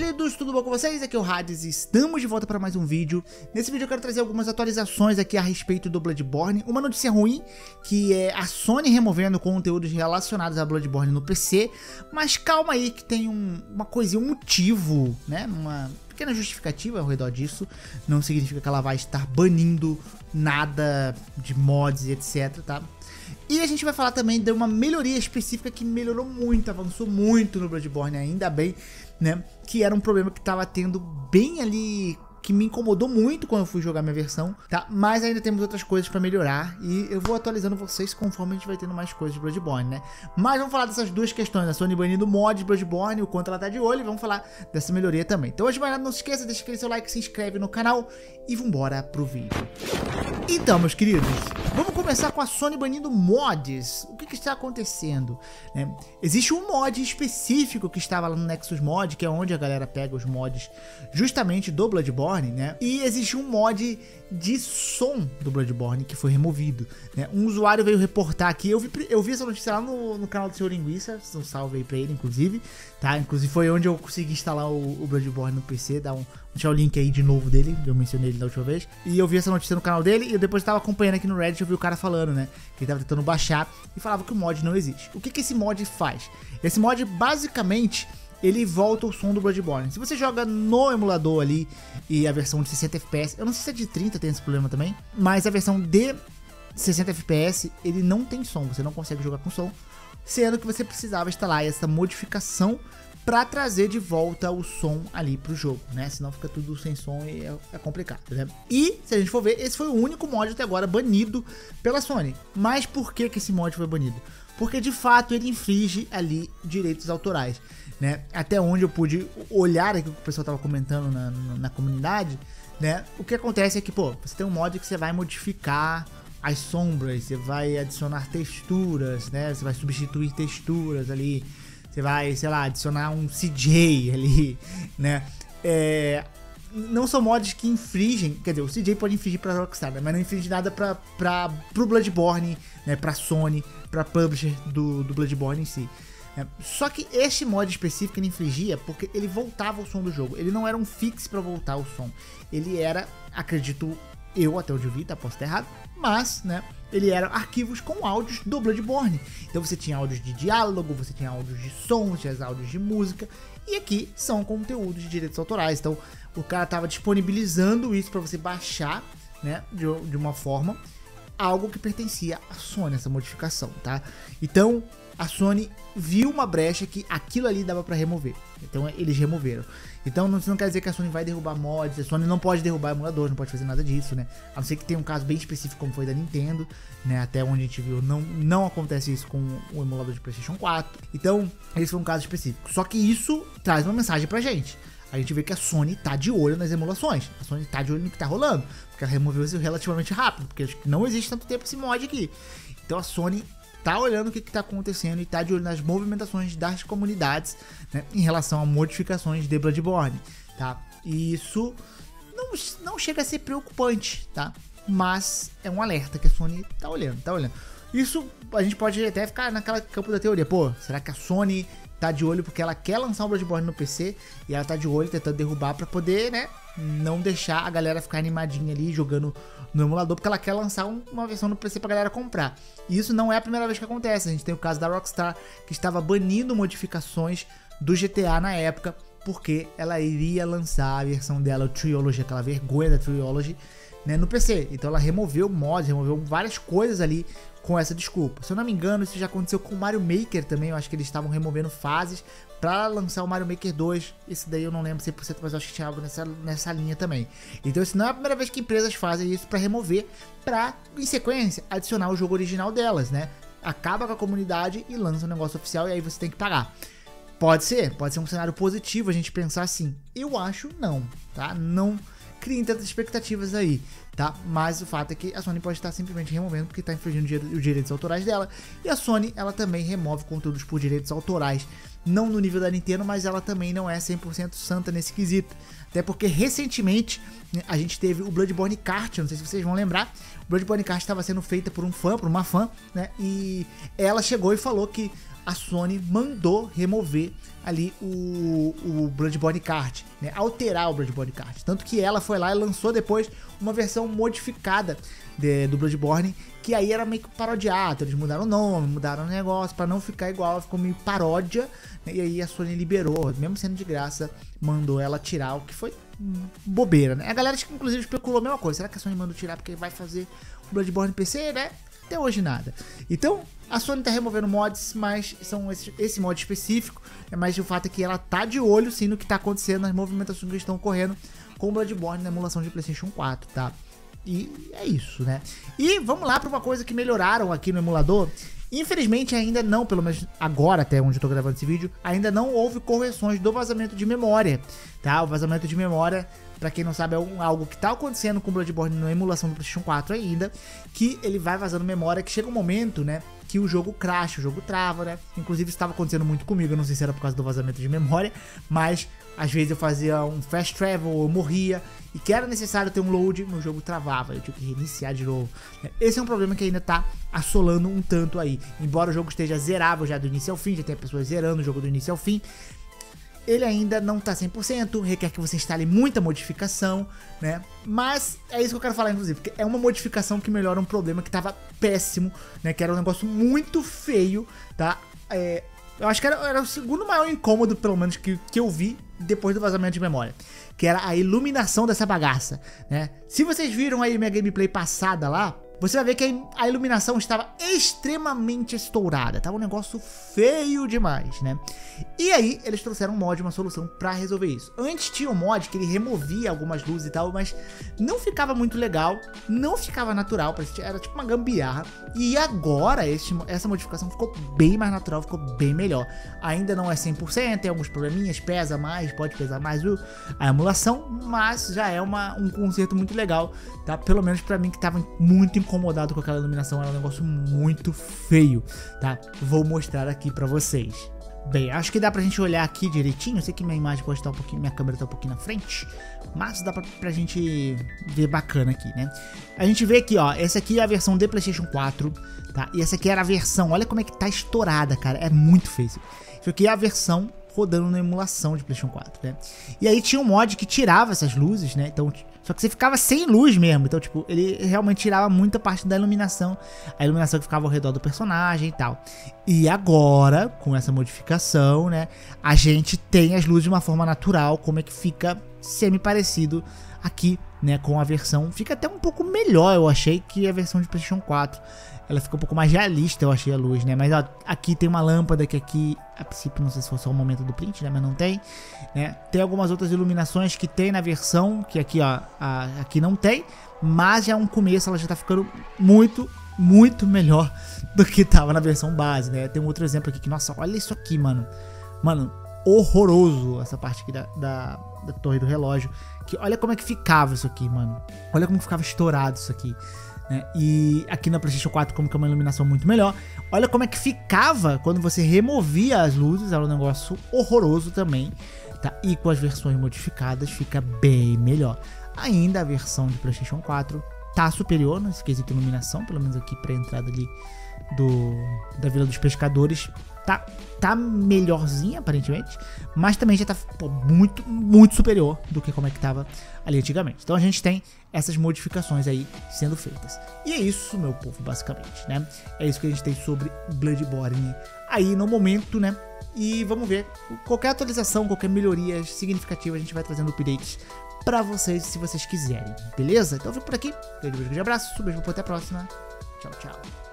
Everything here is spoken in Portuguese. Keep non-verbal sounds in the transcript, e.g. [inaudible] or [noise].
lidos, tudo bom com vocês? Aqui é o Hades e estamos de volta para mais um vídeo. Nesse vídeo eu quero trazer algumas atualizações aqui a respeito do Bloodborne. Uma notícia ruim, que é a Sony removendo conteúdos relacionados a Bloodborne no PC. Mas calma aí que tem um, uma coisinha, um motivo, né? Uma pequena justificativa ao redor disso. Não significa que ela vai estar banindo nada de mods e etc, tá? E a gente vai falar também de uma melhoria específica que melhorou muito, avançou muito no Bloodborne, ainda bem, né? Que era um problema que estava tendo bem ali que me incomodou muito quando eu fui jogar minha versão, tá? Mas ainda temos outras coisas para melhorar e eu vou atualizando vocês conforme a gente vai tendo mais coisas de Bloodborne, né? Mas vamos falar dessas duas questões, a Sony banindo mod de Bloodborne, o quanto ela tá de olho e vamos falar dessa melhoria também. Então hoje mais nada, não se esqueça, deixa aquele seu like, se inscreve no canal e vambora pro vídeo. Então, meus queridos, vamos começar com a Sony banindo mods. O que, que está acontecendo? É, existe um mod específico que estava lá no Nexus Mod, que é onde a galera pega os mods justamente do Bloodborne, né? E existe um mod de som do Bloodborne que foi removido. Né? Um usuário veio reportar aqui, eu vi, eu vi essa notícia lá no, no canal do Seu Linguiça, um salve aí pra ele, inclusive, tá? Inclusive foi onde eu consegui instalar o, o Bloodborne no PC, dá um, deixar o link aí de novo dele, eu mencionei ele da última vez. E eu vi essa notícia no canal dele e eu depois tava acompanhando aqui no Reddit, eu vi o cara falando, né? Que ele tava tentando baixar e falava que o mod não existe. O que que esse mod faz? Esse mod basicamente ele volta o som do Bloodborne. Se você joga no emulador ali e a versão de 60 FPS, eu não sei se é de 30 tem esse problema também, mas a versão de 60 FPS ele não tem som, você não consegue jogar com som, sendo que você precisava instalar essa modificação para trazer de volta o som ali pro jogo, né? Senão fica tudo sem som e é, é, complicado, né? E, se a gente for ver, esse foi o único mod até agora banido pela Sony. Mas por que, que esse mod foi banido? Porque de fato ele infringe ali direitos autorais né? Até onde eu pude olhar aqui o que o pessoal tava comentando na, na, na comunidade, né? O que acontece é que, pô, você tem um mod que você vai modificar as sombras, você vai adicionar texturas, né? Você vai substituir texturas ali, você vai, sei lá, adicionar um CJ ali, [laughs] né? É, não são mods que infringem, quer dizer, o CJ pode infringir pra Rockstar, né? mas não infringe nada pra, pra, pro Bloodborne, né? Pra Sony, pra publisher do, do Bloodborne em si. É, só que este mod específico ele infligia porque ele voltava o som do jogo. Ele não era um fix para voltar o som. Ele era, acredito eu, até onde eu vi, tá? Posso estar errado. Mas, né? Ele era arquivos com áudios do Bloodborne. Então você tinha áudios de diálogo, você tinha áudios de som, você tinha áudios de música. E aqui são conteúdos de direitos autorais. Então o cara tava disponibilizando isso para você baixar, né? De, de uma forma algo que pertencia à Sony, essa modificação, tá? Então, a Sony viu uma brecha que aquilo ali dava para remover. Então eles removeram. Então não, não quer dizer que a Sony vai derrubar mods, a Sony não pode derrubar emuladores, não pode fazer nada disso, né? A não ser que tenha um caso bem específico como foi da Nintendo, né? Até onde a gente viu, não, não acontece isso com o emulador de PlayStation 4. Então, esse foi um caso específico. Só que isso traz uma mensagem pra gente. A gente vê que a Sony tá de olho nas emulações. A Sony tá de olho no que tá rolando. Porque ela removeu isso relativamente rápido. Porque não existe tanto tempo esse mod aqui. Então a Sony tá olhando o que está acontecendo e tá de olho nas movimentações das comunidades né, em relação a modificações de Bloodborne, tá? E isso não, não chega a ser preocupante, tá? Mas é um alerta que a Sony tá olhando, tá olhando. Isso a gente pode até ficar naquela campo da teoria, pô, será que a Sony tá de olho porque ela quer lançar o Bloodborne no PC e ela tá de olho tentando derrubar para poder, né, não deixar a galera ficar animadinha ali jogando no emulador, porque ela quer lançar uma versão no PC pra galera comprar. E isso não é a primeira vez que acontece. A gente tem o caso da Rockstar, que estava banindo modificações do GTA na época, porque ela iria lançar a versão dela, o Trilogy, aquela vergonha da Trilogy, né, no PC. Então ela removeu mods, removeu várias coisas ali com essa desculpa. Se eu não me engano, isso já aconteceu com o Mario Maker também. Eu acho que eles estavam removendo fases para lançar o Mario Maker 2. Esse daí eu não lembro 100%, mas eu acho que tinha algo nessa, nessa linha também. Então, isso não é a primeira vez que empresas fazem isso para remover, para em sequência adicionar o jogo original delas, né? Acaba com a comunidade e lança um negócio oficial e aí você tem que pagar. Pode ser, pode ser um cenário positivo a gente pensar assim. Eu acho não, tá? Não criem tantas expectativas aí, tá? Mas o fato é que a Sony pode estar simplesmente removendo porque está infringindo os direitos autorais dela. E a Sony, ela também remove conteúdos por direitos autorais, não no nível da Nintendo, mas ela também não é 100% santa nesse quesito. Até porque recentemente né, a gente teve o Bloodborne Kart, não sei se vocês vão lembrar. O Bloodborne Kart estava sendo feita por um fã, por uma fã, né? E ela chegou e falou que a Sony mandou remover ali o, o Bloodborne Kart, né? Alterar o Bloodborne Kart. Tanto que ela foi lá e lançou depois uma versão modificada de, do Bloodborne, que aí era meio que parodiado. Eles mudaram o nome, mudaram o negócio para não ficar igual, ficou meio paródia. Né? E aí a Sony liberou, mesmo sendo de graça, mandou ela tirar, o que foi bobeira, né? A galera inclusive especulou a mesma coisa. Será que a Sony mandou tirar porque vai fazer o Bloodborne PC, né? Até hoje nada. Então, a Sony tá removendo mods, mas são esse, esse mod específico. É mais o fato é que ela tá de olho sim no que tá acontecendo, nas movimentações que estão ocorrendo com Bloodborne na emulação de PlayStation 4, tá? E é isso, né? E vamos lá para uma coisa que melhoraram aqui no emulador. Infelizmente ainda não, pelo menos agora até onde eu tô gravando esse vídeo, ainda não houve correções do vazamento de memória, tá? O vazamento de memória Pra quem não sabe, é um, algo que tá acontecendo com Bloodborne na emulação do PlayStation 4 ainda, que ele vai vazando memória, que chega um momento, né, que o jogo cracha, o jogo trava, né? Inclusive, estava acontecendo muito comigo, eu não sei se era por causa do vazamento de memória, mas às vezes eu fazia um fast travel, eu morria, e que era necessário ter um load, meu jogo travava, eu tinha que reiniciar de novo. Esse é um problema que ainda tá assolando um tanto aí. Embora o jogo esteja zerável já do início ao fim, já tem pessoas zerando o jogo do início ao fim, ele ainda não tá 100%, requer que você instale muita modificação, né? Mas é isso que eu quero falar, inclusive, porque é uma modificação que melhora um problema que tava péssimo, né? Que era um negócio muito feio, tá? É, eu acho que era, era, o segundo maior incômodo, pelo menos, que, que eu vi depois do vazamento de memória. Que era a iluminação dessa bagaça, né? Se vocês viram aí minha gameplay passada lá, você vai ver que a iluminação estava extremamente estourada, tava um negócio feio demais, né? E aí eles trouxeram um mod, uma solução para resolver isso. Antes tinha um mod que ele removia algumas luzes e tal, mas não ficava muito legal, não ficava natural, era tipo uma gambiarra. E agora esse, essa modificação ficou bem mais natural, ficou bem melhor. Ainda não é 100%, tem alguns probleminhas, pesa mais, pode pesar mais a emulação, mas já é uma, um conceito muito legal, tá? Pelo menos para mim que tava muito incomodado com aquela iluminação, era um negócio muito feio, tá? Vou mostrar aqui para vocês. Bem, acho que dá pra gente olhar aqui direitinho. Sei que minha imagem pode estar um pouquinho, minha câmera tá um pouquinho na frente, mas dá pra, pra gente ver bacana aqui, né? A gente vê aqui, ó, essa aqui é a versão de PlayStation 4, tá? E essa aqui era a versão, olha como é que tá estourada, cara, é muito feio. Isso aqui é a versão rodando na emulação de PlayStation 4, né? E aí tinha um mod que tirava essas luzes, né? Então só que você ficava sem luz mesmo. Então, tipo, ele realmente tirava muita parte da iluminação. A iluminação que ficava ao redor do personagem e tal. E agora, com essa modificação, né? A gente tem as luzes de uma forma natural. Como é que fica semi-parecido aqui, né? Com a versão. Fica até um pouco melhor, eu achei, que a versão de PlayStation 4 ela fica um pouco mais realista, eu achei a luz, né? Mas ó, aqui tem uma lâmpada que aqui, a princípio, não sei se foi só o momento do print, né? Mas não tem, né? Tem algumas outras iluminações que tem na versão, que aqui, ó, a, aqui não tem, mas já é um começo, ela já tá ficando muito, muito melhor [laughs] do que tava na versão base, né? Tem um outro exemplo aqui que, nossa, olha isso aqui, mano. Mano, horroroso essa parte aqui da, da, da torre do relógio. Que olha como é que ficava isso aqui, mano. Olha como ficava estourado isso aqui. Né? E aqui na PlayStation 4, como que é uma iluminação muito melhor. Olha como é que ficava quando você removia as luzes, era um negócio horroroso também. Tá? E com as versões modificadas fica bem melhor. Ainda a versão de PlayStation 4 tá superior nesse quesito iluminação, pelo menos aqui para entrada ali do da Vila dos Pescadores tá, tá melhorzinha, aparentemente, mas também já tá pô, muito, muito superior do que como é que tava ali antigamente. Então a gente tem essas modificações aí sendo feitas. E é isso, meu povo, basicamente, né? É isso que a gente tem sobre Bloodborne aí no momento, né? E vamos ver, qualquer atualização, qualquer melhoria significativa, a gente vai trazendo updates para vocês, se vocês quiserem, beleza? Então eu fico por aqui, beijo, grande abraço, beijo, até a próxima, tchau, tchau.